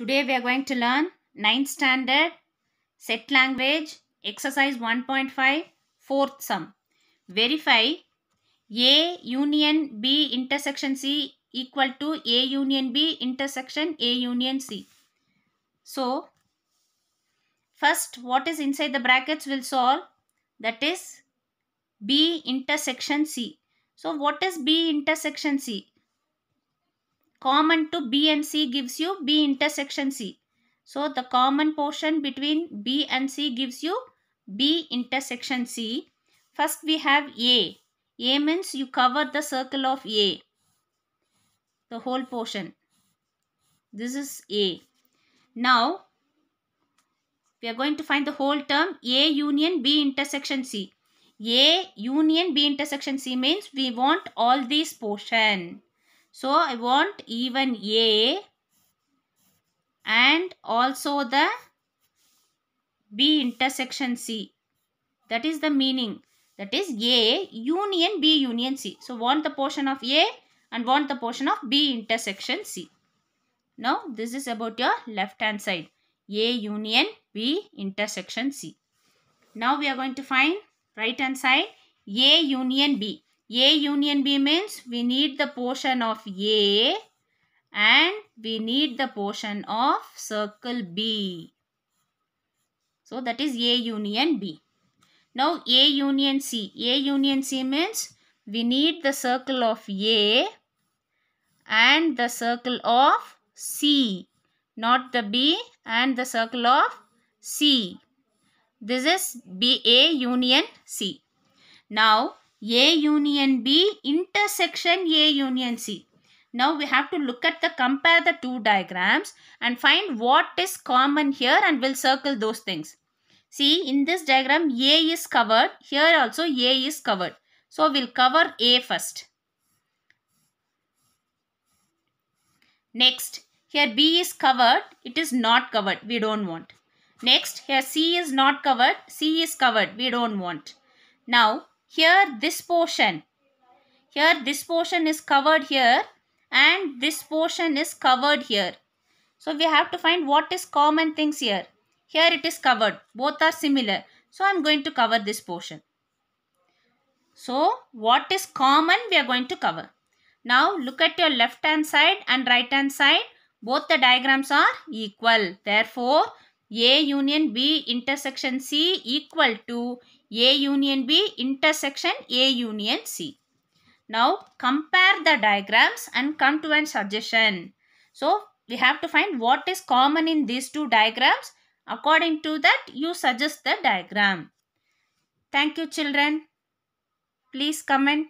Today we are going to learn 9th standard set language exercise 1.5 fourth sum. Verify A union B intersection C equal to A union B intersection A union C. So first what is inside the brackets will solve that is B intersection C. So what is B intersection C? Common to B and C gives you B intersection C. So the common portion between B and C gives you B intersection C. First we have A. A means you cover the circle of A. The whole portion. This is A. Now we are going to find the whole term A union B intersection C. A union B intersection C means we want all these portion. So I want even A and also the B intersection C. That is the meaning. That is A union B union C. So want the portion of A and want the portion of B intersection C. Now this is about your left hand side. A union B intersection C. Now we are going to find right hand side A union B. A union B means we need the portion of A and we need the portion of circle B. So that is A union B. Now A union C. A union C means we need the circle of A and the circle of C. Not the B and the circle of C. This is B A union C. Now A union B intersection A union C. Now we have to look at the compare the two diagrams and find what is common here and we'll circle those things. See in this diagram A is covered. Here also A is covered. So we'll cover A first. Next here B is covered. It is not covered. We don't want. Next here C is not covered. C is covered. We don't want. Now here this portion. Here this portion is covered here and this portion is covered here. So we have to find what is common things here. Here it is covered. Both are similar. So I am going to cover this portion. So what is common we are going to cover. Now look at your left hand side and right hand side. Both the diagrams are equal. Therefore A union B intersection C equal to A union B intersection A union C. Now compare the diagrams and come to a suggestion. So we have to find what is common in these two diagrams. According to that you suggest the diagram. Thank you children. Please comment.